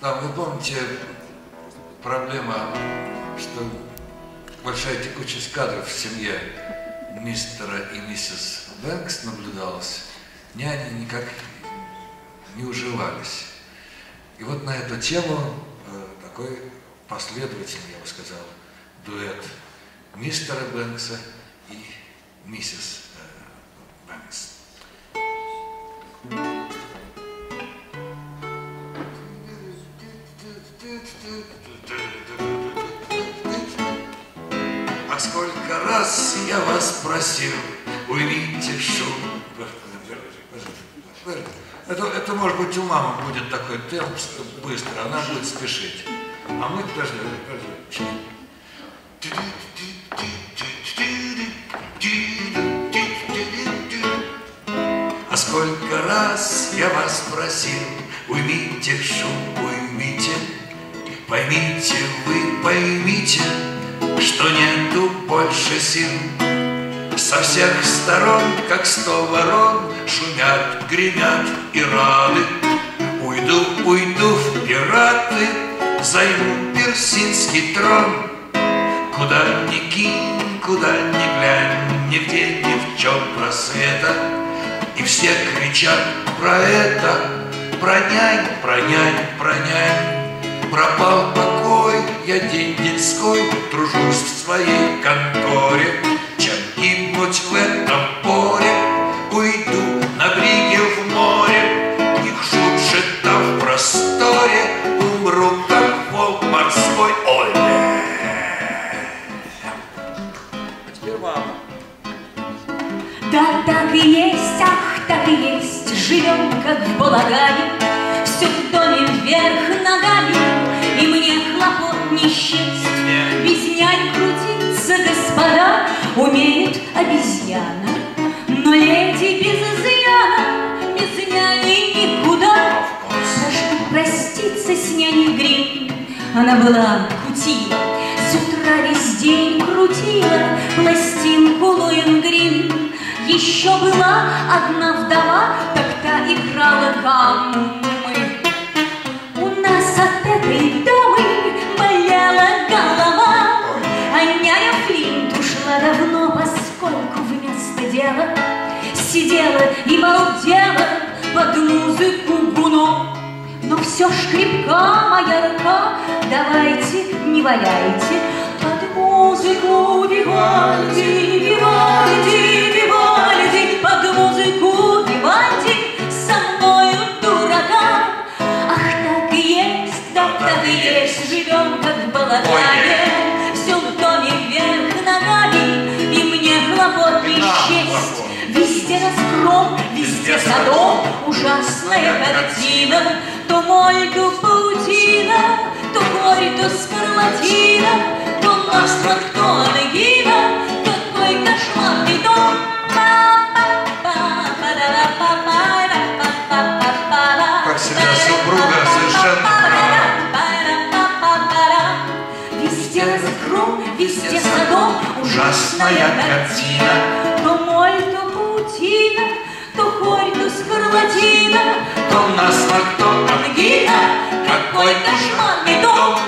Там, вы помните, проблема, что большая текучесть кадров в семье мистера и миссис Бэнкс наблюдалась. Няни никак не уживались. И вот на эту тему э, такой последовательный, я бы сказал, дуэт мистера Бэнкса и миссис э, Бэнкс. А сколько раз я вас просил, уймите шум. Это, это может быть у мамы будет такой темп быстро, она будет спешить. А мы даже, А сколько раз я вас просил, уймите шум, уймите, поймите вы, поймите, что нету больше сил. Со всех сторон, как сто ворон, шумят, гремят и рады. Уйду, уйду в пираты, займу персидский трон. Куда ни кинь, куда ни глянь, нигде ни в чем просвета. И все кричат про это, про нянь, про нянь, про нянь. Пропал покой, я день деньской, тружусь в своей конторе. Чем гибнуть в этом поле, уйду на бриге в море. Их шутше там в просторе, умру, как волк морской. Ой, Теперь мама. Да, так и есть, ах, так и есть, живем как в балагане, все в доме вверх ногами, и Без нянь крутиться, господа, умеет обезьяна, но леди без изъяна, без няни никуда. Прошу проститься с няней Грим, она была кутила, с утра весь день крутила пластинку Лоенгрин. Еще была одна вдова, так та играла гаммы. Флинт ушла давно, поскольку вместо дела сидела и балдела под музыку гуно. Но все ж крепка моя рука, давайте не валяйте ужасная картина, то моль, то паутина, то горе, то скарлатина, то насморк, то ангина, какой кошмарный дом. Как всегда, супруга совершенно Везде разгром, везде садом, ужасная картина. То моль, то паутина, то скарлатина, То насморк, то ангина, какой кошмарный дом.